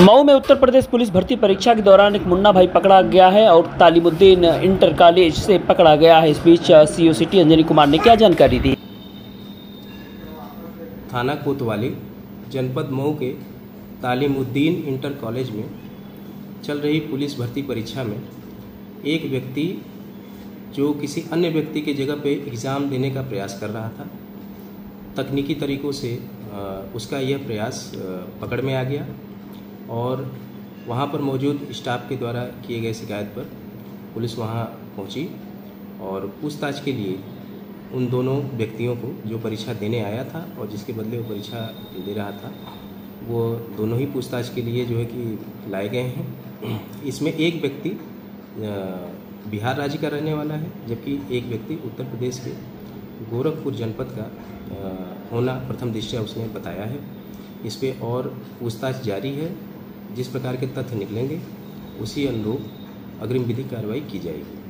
मऊ में उत्तर प्रदेश पुलिस भर्ती परीक्षा के दौरान एक मुन्ना भाई पकड़ा गया है और तालिमुद्दीन इंटर कॉलेज से पकड़ा गया है। इस बीच सीओ सिटी अंजनी कुमार ने क्या जानकारी दी? थाना कोतवाली, जनपद मऊ के तालिमुद्दीन इंटर कॉलेज में चल रही पुलिस भर्ती परीक्षा में एक व्यक्ति, जो किसी अन्य व्यक्ति के जगह पे एग्ज़ाम देने का प्रयास कर रहा था, तकनीकी तरीक़ों से उसका यह प्रयास पकड़ में आ गया। और वहाँ पर मौजूद स्टाफ के द्वारा किए गए शिकायत पर पुलिस वहाँ पहुँची और पूछताछ के लिए उन दोनों व्यक्तियों को जो परीक्षा देने आया था और जिसके बदले वो परीक्षा दे रहा था, वो दोनों ही पूछताछ के लिए जो है कि लाए गए हैं। इसमें एक व्यक्ति बिहार राज्य का रहने वाला है, जबकि एक व्यक्ति उत्तर प्रदेश के गोरखपुर जनपद का होना प्रथम दृष्टया उसने बताया है। इस पर और पूछताछ जारी है जिस प्रकार के तथ्य निकलेंगे उसी अनुरूप अग्रिम विधि कार्रवाई की जाएगी।